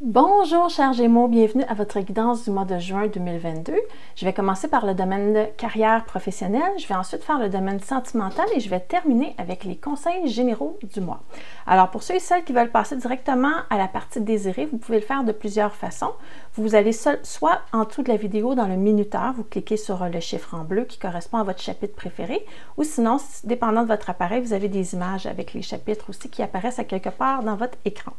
Bonjour chers Gémeaux, bienvenue à votre guidance du mois de juin 2022. Je vais commencer par le domaine de carrière professionnelle, je vais ensuite faire le domaine sentimental et je vais terminer avec les conseils généraux du mois. Alors pour ceux et celles qui veulent passer directement à la partie désirée, vous pouvez le faire de plusieurs façons. Vous allez soit en dessous de la vidéo dans le minuteur, vous cliquez sur le chiffre en bleu qui correspond à votre chapitre préféré ou sinon, dépendant de votre appareil, vous avez des images avec les chapitres aussi qui apparaissent à quelque part dans votre écran.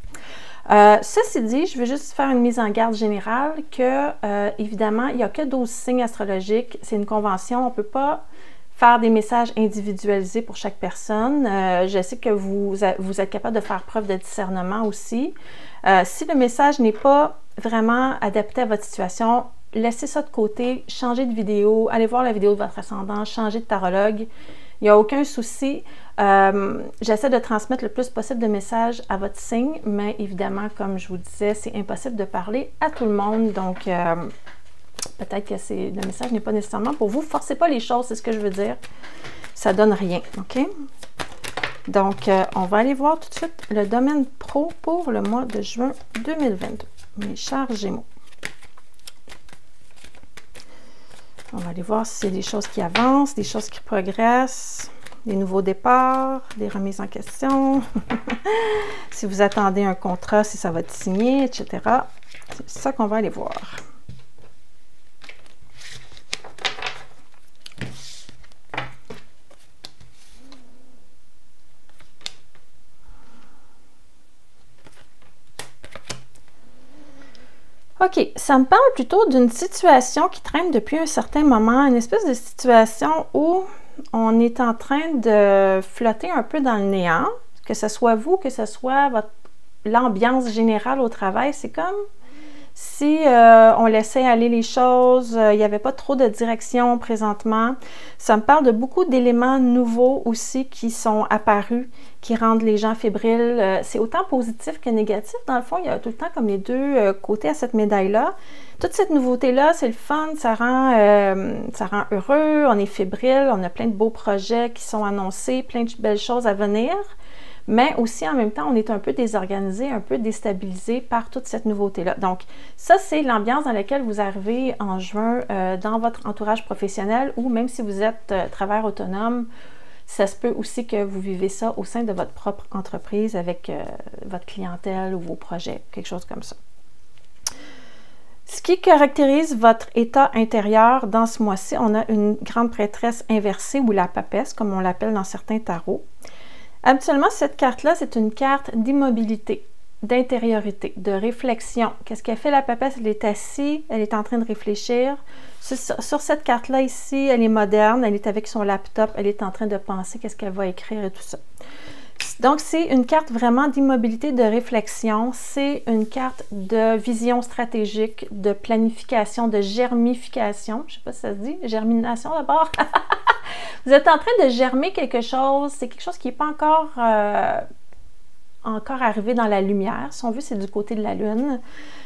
Euh, ceci dit, je veux juste faire une mise en garde générale que, euh, évidemment, il n'y a que 12 signes astrologiques. C'est une convention. On ne peut pas faire des messages individualisés pour chaque personne. Euh, je sais que vous, vous, êtes capable de faire preuve de discernement aussi. si le message n'est pas vraiment adapté à votre situation, laissez ça de côté, changez de vidéo, allez voir la vidéo de votre ascendant, changez de tarologue. Il n'y a aucun souci. Euh, j'essaie de transmettre le plus possible de messages à votre signe, mais évidemment, comme je vous disais, c'est impossible de parler à tout le monde. Donc, euh, peut-être que le message n'est pas nécessairement pour vous. Forcez pas les choses, c'est ce que je veux dire. Ça donne rien, OK? Donc, euh, on va aller voir tout de suite le domaine pro pour le mois de juin 2022. Mes chers Gémeaux. On va aller voir si c'est des choses qui avancent, des choses qui progressent des nouveaux départs, des remises en question, si vous attendez un contrat, si ça va être signé, etc. C'est ça qu'on va aller voir. OK, ça me parle plutôt d'une situation qui traîne depuis un certain moment, une espèce de situation où on est en train de flotter un peu dans le néant, que ce soit vous, que ce soit l'ambiance générale au travail, c'est comme si euh, on laissait aller les choses, euh, il n'y avait pas trop de direction présentement. Ça me parle de beaucoup d'éléments nouveaux aussi qui sont apparus, qui rendent les gens fébriles. Euh, c'est autant positif que négatif. Dans le fond, il y a tout le temps comme les deux côtés à cette médaille-là. Toute cette nouveauté-là, c'est le fun, ça rend, ça rend heureux, on est fébrile, on a plein de beaux projets qui sont annoncés, plein de belles choses à venir mais aussi en même temps, on est un peu désorganisé, un peu déstabilisé par toute cette nouveauté-là. Donc, ça, c'est l'ambiance dans laquelle vous arrivez en juin euh, dans votre entourage professionnel ou même si vous êtes euh, travailleur autonome, ça se peut aussi que vous vivez ça au sein de votre propre entreprise avec euh, votre clientèle ou vos projets, quelque chose comme ça. Ce qui caractérise votre état intérieur dans ce mois-ci, on a une grande prêtresse inversée ou la papesse, comme on l'appelle dans certains tarots. Habituellement, cette carte-là, c'est une carte d'immobilité, d'intériorité, de réflexion. Qu'est-ce qu'elle fait la papesse? Elle est assise, elle est en train de réfléchir. Sur, cette carte-là ici, elle est moderne, elle est avec son laptop, elle est en train de penser qu'est-ce qu'elle va écrire et tout ça. Donc, c'est une carte vraiment d'immobilité, de réflexion. C'est une carte de vision stratégique, de planification, de germification. Je ne sais pas si ça se dit. Germination d'abord. Vous êtes en train de germer quelque chose. C'est quelque chose qui n'est pas encore, euh, encore arrivé dans la lumière. Si on veut, c'est du côté de la Lune.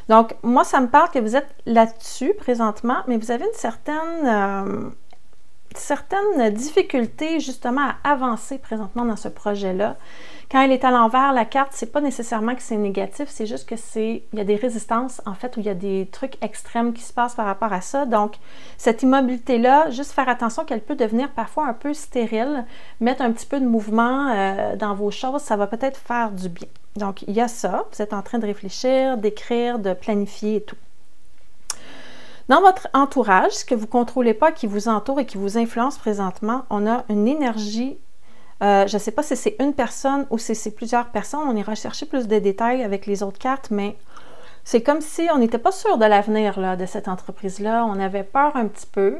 Donc, moi, ça me parle que vous êtes là-dessus présentement, mais vous avez une certaine... Euh, certaines difficultés justement à avancer présentement dans ce projet-là. Quand elle est à l'envers, la carte, c'est pas nécessairement que c'est négatif, c'est juste que c'est il y a des résistances en fait où il y a des trucs extrêmes qui se passent par rapport à ça. Donc cette immobilité là, juste faire attention qu'elle peut devenir parfois un peu stérile, mettre un petit peu de mouvement euh, dans vos choses, ça va peut-être faire du bien. Donc il y a ça, vous êtes en train de réfléchir, d'écrire, de planifier et tout. Dans votre entourage, ce que vous ne contrôlez pas, qui vous entoure et qui vous influence présentement, on a une énergie, euh, je ne sais pas si c'est une personne ou si c'est plusieurs personnes, on ira chercher plus de détails avec les autres cartes, mais c'est comme si on n'était pas sûr de l'avenir de cette entreprise-là, on avait peur un petit peu.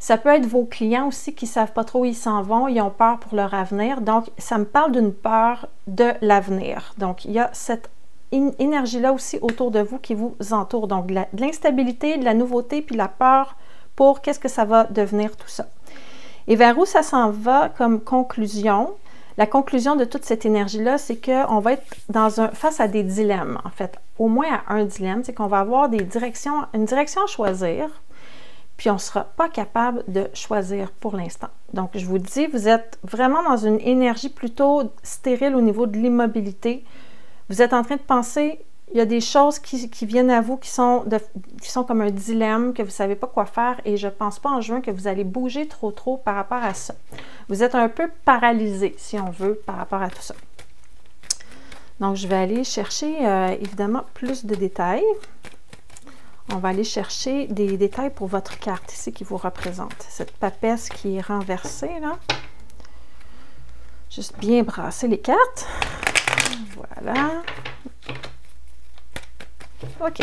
Ça peut être vos clients aussi qui ne savent pas trop où ils s'en vont, ils ont peur pour leur avenir. Donc, ça me parle d'une peur de l'avenir. Donc, il y a cette énergie-là aussi autour de vous qui vous entoure. Donc, de l'instabilité, de la nouveauté, puis la peur pour qu'est-ce que ça va devenir tout ça. Et vers où ça s'en va comme conclusion? La conclusion de toute cette énergie-là, c'est qu'on va être dans un, face à des dilemmes, en fait. Au moins à un dilemme, c'est qu'on va avoir des directions, une direction à choisir, puis on ne sera pas capable de choisir pour l'instant. Donc, je vous dis, vous êtes vraiment dans une énergie plutôt stérile au niveau de l'immobilité. Vous êtes en train de penser il y a des choses qui, viennent à vous qui sont, qui sont comme un dilemme, que vous ne savez pas quoi faire et je ne pense pas en juin que vous allez bouger trop trop par rapport à ça. Vous êtes un peu paralysé, si on veut, par rapport à tout ça. Donc, je vais aller chercher euh, évidemment plus de détails. On va aller chercher des détails pour votre carte ici qui vous représente. Cette papesse qui est renversée là. Juste bien brasser les cartes. Voilà. OK.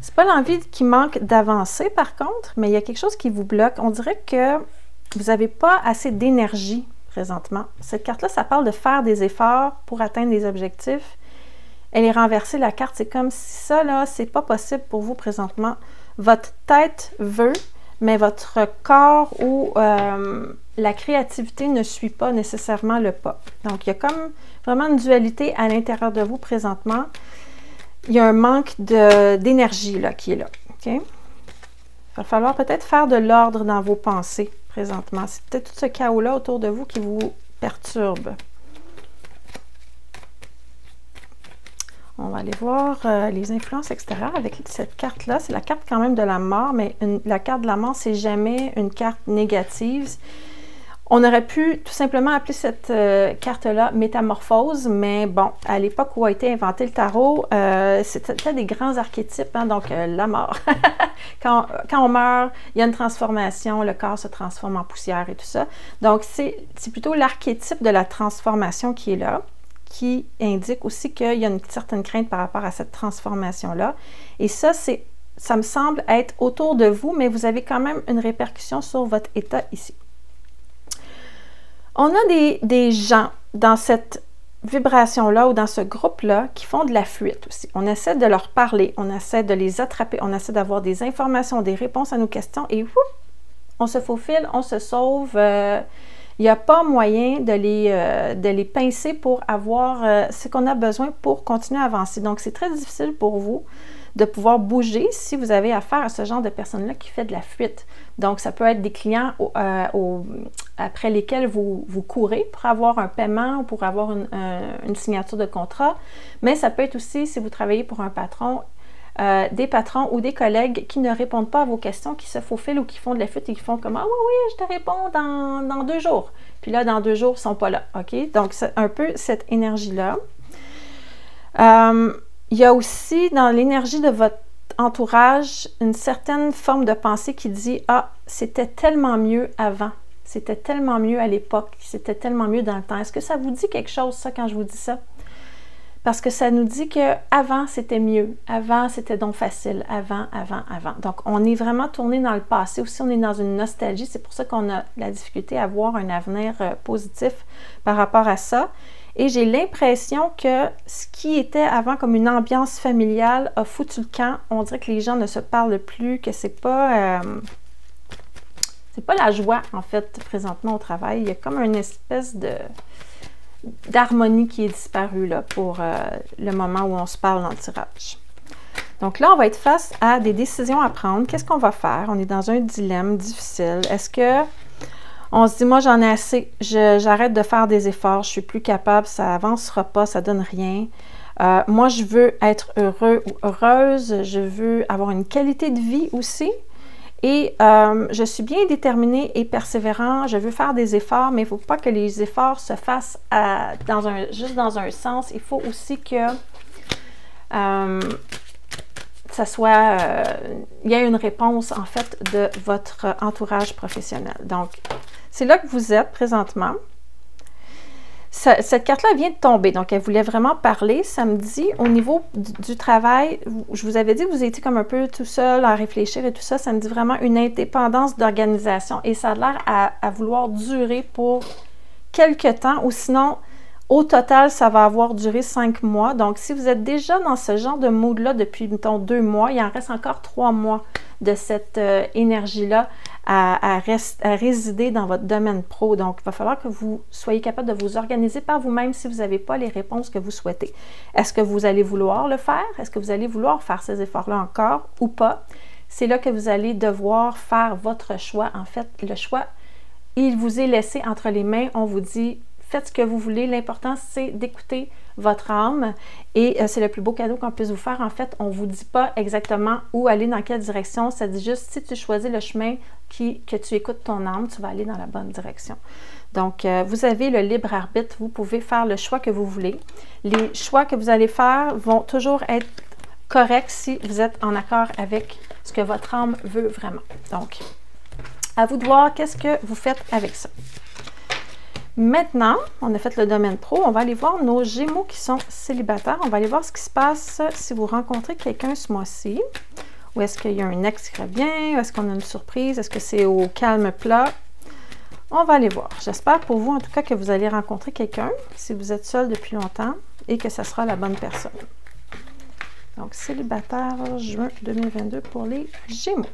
C'est pas l'envie qui manque d'avancer par contre, mais il y a quelque chose qui vous bloque. On dirait que vous n'avez pas assez d'énergie présentement. Cette carte-là, ça parle de faire des efforts pour atteindre des objectifs. Elle est renversée, la carte. C'est comme si ça, là, c'est pas possible pour vous présentement. Votre tête veut, mais votre corps ou euh, la créativité ne suit pas nécessairement le pas. Donc, il y a comme vraiment une dualité à l'intérieur de vous présentement. Il y a un manque d'énergie qui est là. Il va falloir peut-être faire de l'ordre dans vos pensées présentement. C'est peut-être tout ce chaos-là autour de vous qui vous perturbe. On va aller voir euh, les influences extérieures avec cette carte-là. C'est la carte quand même de la mort, mais la carte de la mort, c'est jamais une carte négative. On aurait pu tout simplement appeler cette euh, carte-là métamorphose, mais bon, à l'époque où a été inventé le tarot, euh, c'était des grands archétypes, hein, donc euh, la mort. quand, on meurt, il y a une transformation, le corps se transforme en poussière et tout ça. Donc, c'est plutôt l'archétype de la transformation qui est là, qui indique aussi qu'il y a une certaine crainte par rapport à cette transformation-là. Et ça, c'est ça me semble être autour de vous, mais vous avez quand même une répercussion sur votre état ici. On a des, gens dans cette vibration-là ou dans ce groupe-là qui font de la fuite aussi. On essaie de leur parler, on essaie de les attraper, on essaie d'avoir des informations, des réponses à nos questions et on se faufile, on se sauve. Il n'y a pas moyen de les, euh, de les pincer pour avoir euh, ce qu'on a besoin pour continuer à avancer. Donc, c'est très difficile pour vous de pouvoir bouger si vous avez affaire à ce genre de personne-là qui fait de la fuite. Donc, ça peut être des clients euh, après lesquels vous, vous, courez pour avoir un paiement ou pour avoir une, signature de contrat, mais ça peut être aussi si vous travaillez pour un patron. Euh, des patrons ou des collègues qui ne répondent pas à vos questions, qui se faufilent ou qui font de la fuite et qui font comme Ah oui, oui, je te réponds dans, deux jours. Puis là, dans deux jours, ils ne sont pas là. OK? Donc, c'est un peu cette énergie-là. Euh, il y a aussi dans l'énergie de votre entourage une certaine forme de pensée qui dit Ah, c'était tellement mieux avant, c'était tellement mieux à l'époque, c'était tellement mieux dans le temps. Est-ce que ça vous dit quelque chose, ça, quand je vous dis ça? Parce que ça nous dit que avant c'était mieux, avant c'était donc facile, avant, avant, avant. Donc on est vraiment tourné dans le passé. Aussi, on est dans une nostalgie. C'est pour ça qu'on a la difficulté à voir un avenir euh, positif par rapport à ça. Et j'ai l'impression que ce qui était avant comme une ambiance familiale a foutu le camp. On dirait que les gens ne se parlent plus, que c'est pas. Euh, c'est pas la joie, en fait, présentement au travail. Il y a comme une espèce de d'harmonie qui est disparue là, pour euh, le moment où on se parle dans le tirage. Donc là, on va être face à des décisions à prendre. Qu'est-ce qu'on va faire? On est dans un dilemme difficile. Est-ce que on se dit, moi, j'en ai assez, j'arrête de faire des efforts, je suis plus capable, ça avancera pas, ça donne rien. Euh, moi, je veux être heureux ou heureuse, je veux avoir une qualité de vie aussi. Et euh, je suis bien déterminée et persévérant. Je veux faire des efforts, mais il ne faut pas que les efforts se fassent dans un, juste dans un sens. Il faut aussi que euh, ça soit, il y ait une réponse en fait de votre entourage professionnel. Donc, c'est là que vous êtes présentement. Cette carte-là vient de tomber, donc elle voulait vraiment parler. Ça me dit, au niveau du, travail, je vous avais dit que vous étiez comme un peu tout seul à réfléchir et tout ça. Ça me dit vraiment une indépendance d'organisation et ça a l'air à, vouloir durer pour quelques temps ou sinon, au total, ça va avoir duré cinq mois. Donc, si vous êtes déjà dans ce genre de mood-là depuis, mettons, deux mois, il en reste encore trois mois de cette euh, énergie-là à, résider dans votre domaine pro. Donc, il va falloir que vous soyez capable de vous organiser par vous-même si vous n'avez pas les réponses que vous souhaitez. Est-ce que vous allez vouloir le faire? Est-ce que vous allez vouloir faire ces efforts-là encore ou pas? C'est là que vous allez devoir faire votre choix. En fait, le choix, il vous est laissé entre les mains. On vous dit, faites ce que vous voulez. L'important, c'est d'écouter votre âme et euh, c'est le plus beau cadeau qu'on puisse vous faire. En fait, on ne vous dit pas exactement où aller, dans quelle direction. Ça dit juste si tu choisis le chemin qui, que tu écoutes ton âme, tu vas aller dans la bonne direction. Donc, euh, vous avez le libre arbitre. Vous pouvez faire le choix que vous voulez. Les choix que vous allez faire vont toujours être corrects si vous êtes en accord avec ce que votre âme veut vraiment. Donc, à vous de voir qu'est-ce que vous faites avec ça. Maintenant, on a fait le domaine pro. On va aller voir nos Gémeaux qui sont célibataires. On va aller voir ce qui se passe si vous rencontrez quelqu'un ce mois-ci. Ou est-ce qu'il y a un ex qui revient? Est-ce qu'on a une surprise? Est-ce que c'est au calme plat? On va aller voir. J'espère pour vous, en tout cas, que vous allez rencontrer quelqu'un si vous êtes seul depuis longtemps et que ce sera la bonne personne. Donc, célibataire, juin 2022 pour les Gémeaux.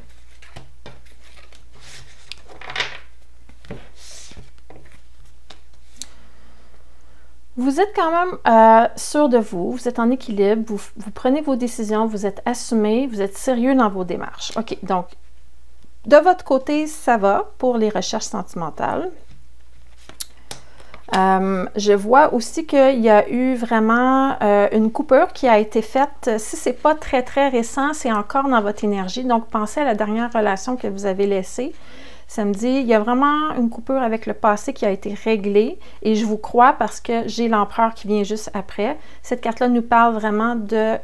Vous êtes quand même euh, sûr de vous, vous êtes en équilibre, vous, prenez vos décisions, vous êtes assumé, vous êtes sérieux dans vos démarches. OK, donc, de votre côté, ça va pour les recherches sentimentales. Euh, je vois aussi qu'il y a eu vraiment euh, une coupure qui a été faite. Si ce n'est pas très, très récent, c'est encore dans votre énergie. Donc, pensez à la dernière relation que vous avez laissée. Ça me dit, il y a vraiment une coupure avec le passé qui a été réglée et je vous crois parce que j'ai l'empereur qui vient juste après. Cette carte-là nous parle vraiment de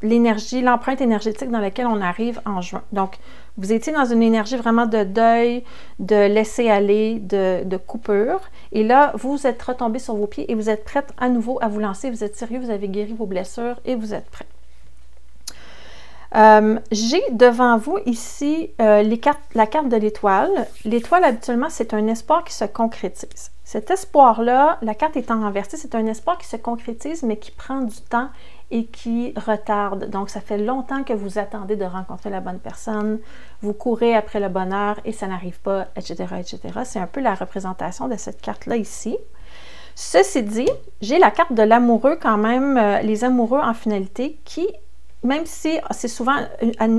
l'énergie, l'empreinte énergétique dans laquelle on arrive en juin. Donc, vous étiez dans une énergie vraiment de deuil, de laisser aller, de, coupure. Et là, vous êtes retombé sur vos pieds et vous êtes prête à nouveau à vous lancer. Vous êtes sérieux, vous avez guéri vos blessures et vous êtes prêt. Euh, j'ai devant vous ici euh, la carte de l'étoile. L'étoile, habituellement, c'est un espoir qui se concrétise. Cet espoir-là, la carte étant renversée, c'est un espoir qui se concrétise, mais qui prend du temps et qui retarde. Donc, ça fait longtemps que vous attendez de rencontrer la bonne personne, vous courez après le bonheur et ça n'arrive pas, etc., etc. C'est un peu la représentation de cette carte-là ici. Ceci dit, j'ai la carte de l'amoureux quand même, euh, les amoureux en finalité, qui même si c'est souvent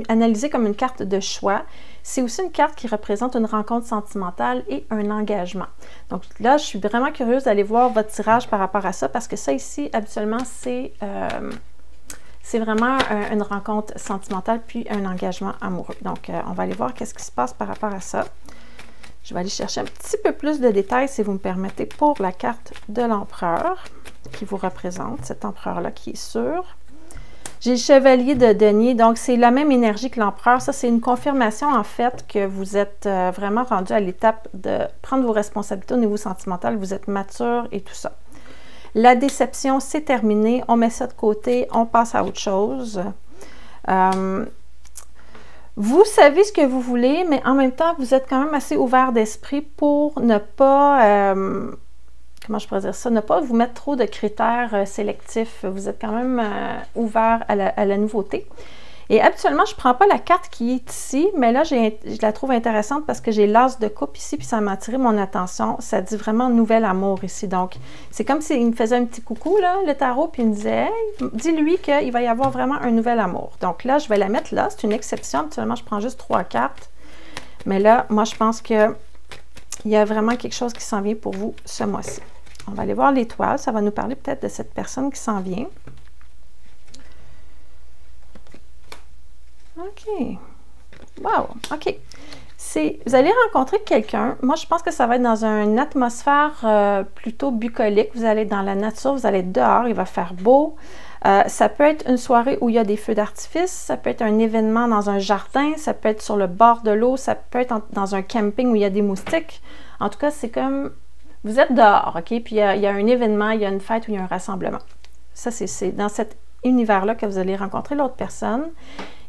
analysé comme une carte de choix, c'est aussi une carte qui représente une rencontre sentimentale et un engagement. Donc là, je suis vraiment curieuse d'aller voir votre tirage par rapport à ça parce que ça ici, habituellement, c'est euh, vraiment une rencontre sentimentale puis un engagement amoureux. Donc, euh, on va aller voir qu'est-ce qui se passe par rapport à ça. Je vais aller chercher un petit peu plus de détails, si vous me permettez, pour la carte de l'empereur qui vous représente, cet empereur-là qui est sûr. J'ai le chevalier de denier, donc c'est la même énergie que l'empereur. Ça, c'est une confirmation en fait que vous êtes euh, vraiment rendu à l'étape de prendre vos responsabilités au niveau sentimental. Vous êtes mature et tout ça. La déception, c'est terminé. On met ça de côté. On passe à autre chose. Euh, vous savez ce que vous voulez, mais en même temps, vous êtes quand même assez ouvert d'esprit pour ne pas... Euh, comment je pourrais dire ça, ne pas vous mettre trop de critères euh, sélectifs. Vous êtes quand même euh, ouvert à la, nouveauté. Et habituellement, je ne prends pas la carte qui est ici, mais là, je la trouve intéressante parce que j'ai l'as de coupe ici, puis ça m'a attiré mon attention. Ça dit vraiment nouvel amour ici. Donc, c'est comme s'il me faisait un petit coucou, là, le tarot, puis il me disait dis-lui qu'il va y avoir vraiment un nouvel amour. Donc là, je vais la mettre là. C'est une exception. Habituellement, je prends juste trois cartes. Mais là, moi, je pense que il y a vraiment quelque chose qui s'en vient pour vous ce mois-ci. On va aller voir l'étoile. Ça va nous parler peut-être de cette personne qui s'en vient. OK. Wow! OK. Vous allez rencontrer quelqu'un. Moi, je pense que ça va être dans une atmosphère euh, plutôt bucolique. Vous allez dans la nature, vous allez dehors, il va faire beau. Euh, ça peut être une soirée où il y a des feux d'artifice, ça peut être un événement dans un jardin, ça peut être sur le bord de l'eau, ça peut être dans un camping où il y a des moustiques. En tout cas, c'est comme vous êtes dehors, OK? Puis il y, a, un événement, il y a une fête ou il y a un rassemblement. Ça, c'est dans cet univers-là que vous allez rencontrer l'autre personne.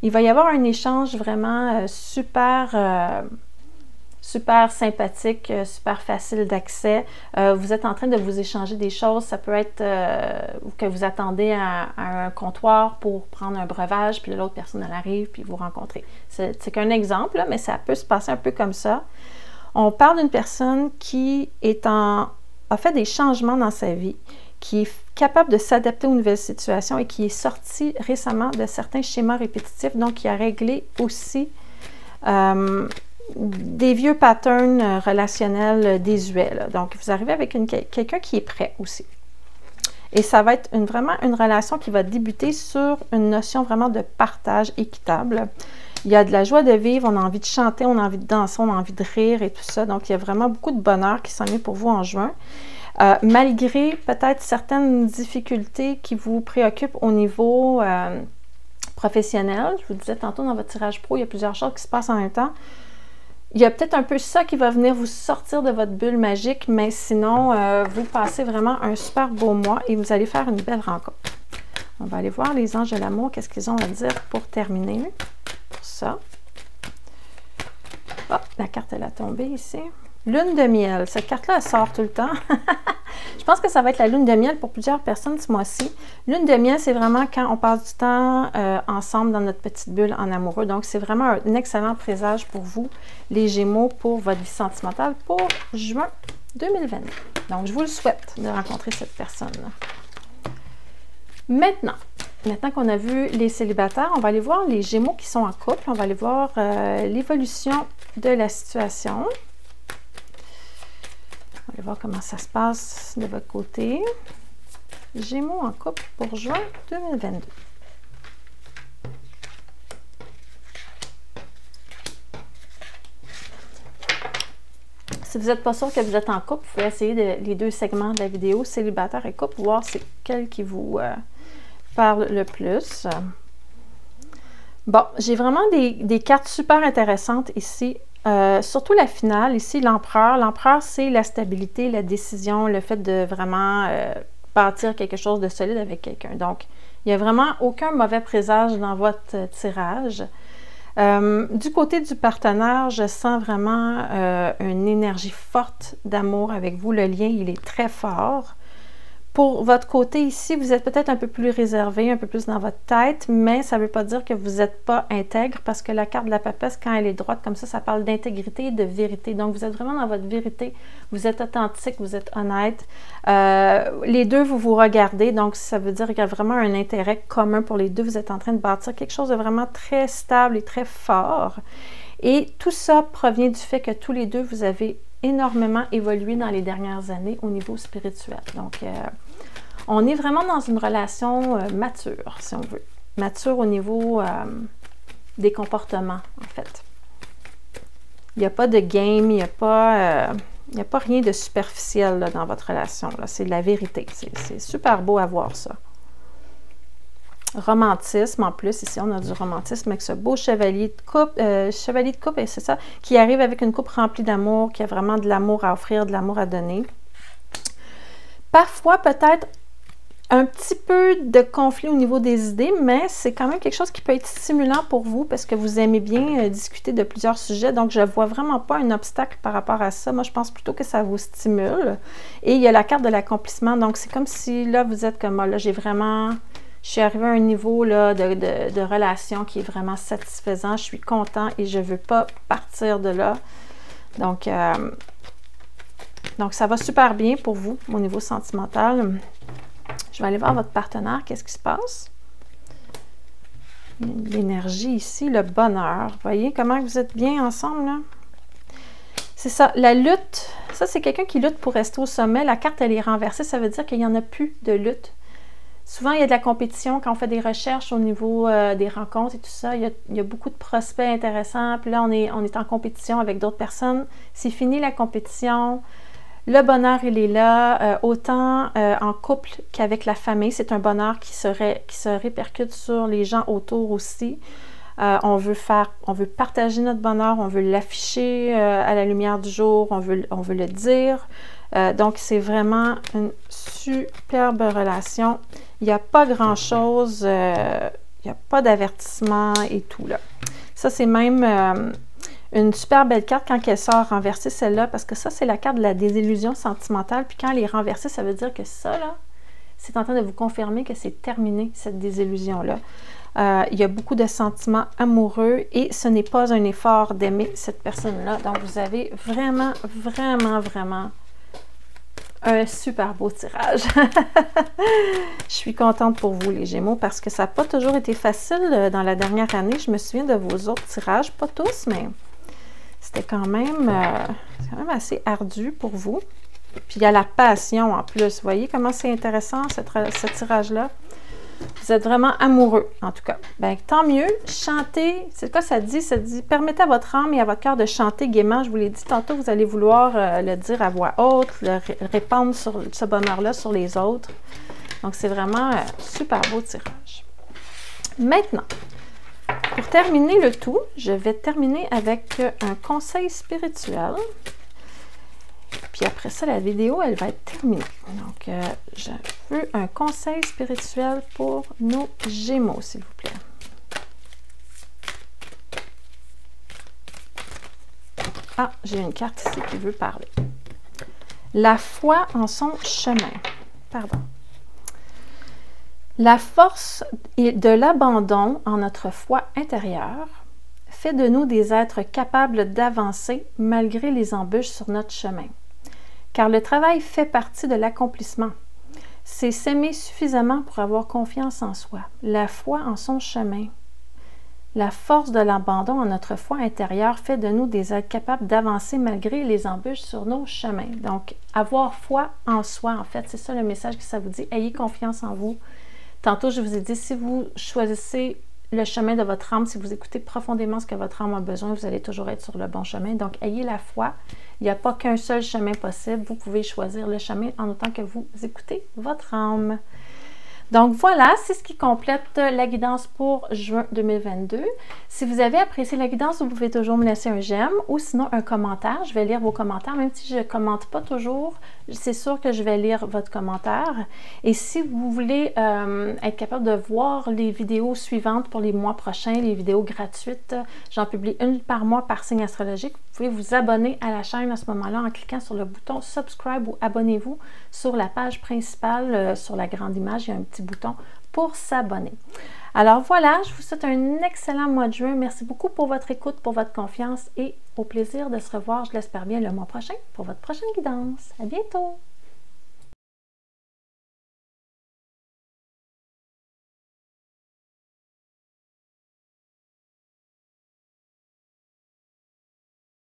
Il va y avoir un échange vraiment euh, super, euh, super sympathique, euh, super facile d'accès. vous êtes en train de vous échanger des choses. Ça peut être que vous attendez à, un comptoir pour prendre un breuvage, puis l'autre personne elle arrive, puis vous rencontrez. C'est qu'un exemple, mais ça peut se passer un peu comme ça. On parle d'une personne qui a fait des changements dans sa vie, qui est capable de s'adapter aux nouvelles situations et qui est sorti récemment de certains schémas répétitifs, donc qui a réglé aussi euh, des vieux patterns relationnels désuets. Donc, vous arrivez avec quelqu'un qui est prêt aussi. Et ça va être une, vraiment une relation qui va débuter sur une notion vraiment de partage équitable. Il y a de la joie de vivre, on a envie de chanter, on a envie de danser, on a envie de rire et tout ça. Donc, il y a vraiment beaucoup de bonheur qui s'en est pour vous en juin. Euh, malgré peut-être certaines difficultés qui vous préoccupent au niveau euh, professionnel, je vous disais tantôt dans votre tirage pro, il y a plusieurs choses qui se passent en même temps. Il y a peut-être un peu ça qui va venir vous sortir de votre bulle magique, mais sinon, euh, vous passez vraiment un super beau mois et vous allez faire une belle rencontre. On va aller voir les anges de l'amour, qu'est-ce qu'ils ont à dire pour terminer. ça. Oh, la carte, elle a tombé ici. Lune de miel. Cette carte-là, elle sort tout le temps. je pense que ça va être la lune de miel pour plusieurs personnes ce mois-ci. Lune de miel, c'est vraiment quand on passe du temps euh, ensemble dans notre petite bulle en amoureux. Donc, c'est vraiment un excellent présage pour vous, les Gémeaux, pour votre vie sentimentale pour juin 2020. Donc, je vous le souhaite de rencontrer cette personne. Maintenant, maintenant qu'on a vu les célibataires, on va aller voir les Gémeaux qui sont en couple. On va aller voir euh, l'évolution de la situation. On va voir comment ça se passe de votre côté. Gémeaux en couple pour juin 2022. Si vous n'êtes pas sûr que vous êtes en couple, vous pouvez essayer les deux segments de la vidéo, célibataire et couple, voir c'est quel qui vous euh, parle le plus. Bon, j'ai vraiment des cartes super intéressantes ici euh, surtout la finale, ici, l'empereur. L'empereur, c'est la stabilité, la décision, le fait de vraiment euh, bâtir quelque chose de solide avec quelqu'un. Donc, il n'y a vraiment aucun mauvais présage dans votre tirage. Euh, du côté du partenaire, je sens vraiment une énergie forte d'amour avec vous. Le lien, il est très fort. Pour votre côté ici, vous êtes peut-être un peu plus réservé, un peu plus dans votre tête, mais ça ne veut pas dire que vous n'êtes pas intègre parce que la carte de la papesse, quand elle est droite comme ça, ça parle d'intégrité et de vérité. Donc, vous êtes vraiment dans votre vérité, vous êtes authentique, vous êtes honnête. Euh, les deux, vous vous regardez, donc ça veut dire qu'il y a vraiment un intérêt commun pour les deux. Vous êtes en train de bâtir quelque chose de vraiment très stable et très fort. Et tout ça provient du fait que tous les deux, vous avez énormément évolué dans les dernières années au niveau spirituel. Donc, euh, on est vraiment dans une relation euh, mature, si on veut. Mature au niveau euh, des comportements, en fait. Il n'y a pas de game, il n'y a, pas, a pas rien de superficiel dans votre relation. C'est la vérité. C'est super beau à voir ça romantisme en plus. Ici, on a du romantisme avec ce beau chevalier de coupe, euh, chevalier de coupe, c'est ça, qui arrive avec une coupe remplie d'amour, qui a vraiment de l'amour à offrir, de l'amour à donner. Parfois, peut-être un petit peu de conflit au niveau des idées, mais c'est quand même quelque chose qui peut être stimulant pour vous parce que vous aimez bien euh, discuter de plusieurs sujets. Donc, je ne vois vraiment pas un obstacle par rapport à ça. Moi, je pense plutôt que ça vous stimule. Et il y a la carte de l'accomplissement. Donc, c'est comme si là, vous êtes comme, ah, là, j'ai vraiment je suis arrivée à un niveau là, de, relation qui est vraiment satisfaisant. Je suis content et je ne veux pas partir de là. Donc, euh, donc, ça va super bien pour vous au niveau sentimental. Je vais aller voir votre partenaire. Qu'est-ce qui se passe? L'énergie ici, le bonheur. Voyez comment vous êtes bien ensemble? C'est ça, la lutte. Ça, c'est quelqu'un qui lutte pour rester au sommet. La carte, elle est renversée. Ça veut dire qu'il n'y en a plus de lutte. Souvent, il y a de la compétition quand on fait des recherches au niveau euh, des rencontres et tout ça. Il y, a, beaucoup de prospects intéressants. Puis là, on est, en compétition avec d'autres personnes. C'est fini la compétition. Le bonheur, il est là, euh, autant euh, en couple qu'avec la famille. C'est un bonheur qui, se répercute sur les gens autour aussi. on veut on veut partager notre bonheur, on veut l'afficher à la lumière du jour, on veut le dire. Donc, c'est vraiment une superbe relation. Il n'y a pas grand-chose, euh, il n'y a pas d'avertissement et tout là. Ça, c'est même euh, une super belle carte quand elle sort renversée, celle-là, parce que ça, c'est la carte de la désillusion sentimentale. Puis quand elle est renversée, ça veut dire que ça, là, c'est en train de vous confirmer que c'est terminé, cette désillusion-là. Euh, il y a beaucoup de sentiments amoureux et ce n'est pas un effort d'aimer cette personne-là. Donc, vous avez vraiment, vraiment, vraiment un super beau tirage. je suis contente pour vous, les Gémeaux, parce que ça n'a pas toujours été facile euh, dans la dernière année. Je me souviens de vos autres tirages, pas tous, mais c'était quand même, euh, quand même assez ardu pour vous. Puis il y a la passion en plus. Vous voyez comment c'est intéressant ce tirage-là? Vous êtes vraiment amoureux, en tout cas. Bien, tant mieux. Chantez, c'est quoi ça dit? Ça dit, permettez à votre âme et à votre cœur de chanter gaiement. Je vous l'ai dit tantôt, vous allez vouloir euh, le dire à voix haute, le répandre sur ce bonheur-là sur les autres. Donc, c'est vraiment un euh, super beau tirage. Maintenant, pour terminer le tout, je vais terminer avec un conseil spirituel. Puis après ça, la vidéo, elle va être terminée. Donc, euh, je veux un conseil spirituel pour nos Gémeaux, s'il vous plaît. Ah, j'ai une carte ici qui veut parler. La foi en son chemin. Pardon. La force de l'abandon en notre foi intérieure fait de nous des êtres capables d'avancer malgré les embûches sur notre chemin car le travail fait partie de l'accomplissement. C'est s'aimer suffisamment pour avoir confiance en soi, la foi en son chemin. La force de l'abandon en notre foi intérieure fait de nous des êtres capables d'avancer malgré les embûches sur nos chemins. Donc, avoir foi en soi, en fait, c'est ça le message que ça vous dit. Ayez confiance en vous. Tantôt, je vous ai dit, si vous choisissez le chemin de votre âme, si vous écoutez profondément ce que votre âme a besoin, vous allez toujours être sur le bon chemin. Donc, ayez la foi. Il n'y a pas qu'un seul chemin possible. Vous pouvez choisir le chemin en autant que vous écoutez votre âme. Donc voilà, c'est ce qui complète la guidance pour juin 2022. Si vous avez apprécié la guidance, vous pouvez toujours me laisser un j'aime ou sinon un commentaire. Je vais lire vos commentaires, même si je ne commente pas toujours. C'est sûr que je vais lire votre commentaire. Et si vous voulez euh, être capable de voir les vidéos suivantes pour les mois prochains, les vidéos gratuites, j'en publie une par mois par signe astrologique. Vous pouvez vous abonner à la chaîne à ce moment-là en cliquant sur le bouton subscribe ou abonnez-vous sur la page principale, euh, sur la grande image. Il y a un bouton pour s'abonner. Alors voilà, je vous souhaite un excellent mois de juin. Merci beaucoup pour votre écoute, pour votre confiance et au plaisir de se revoir, je l'espère bien, le mois prochain pour votre prochaine guidance. À bientôt!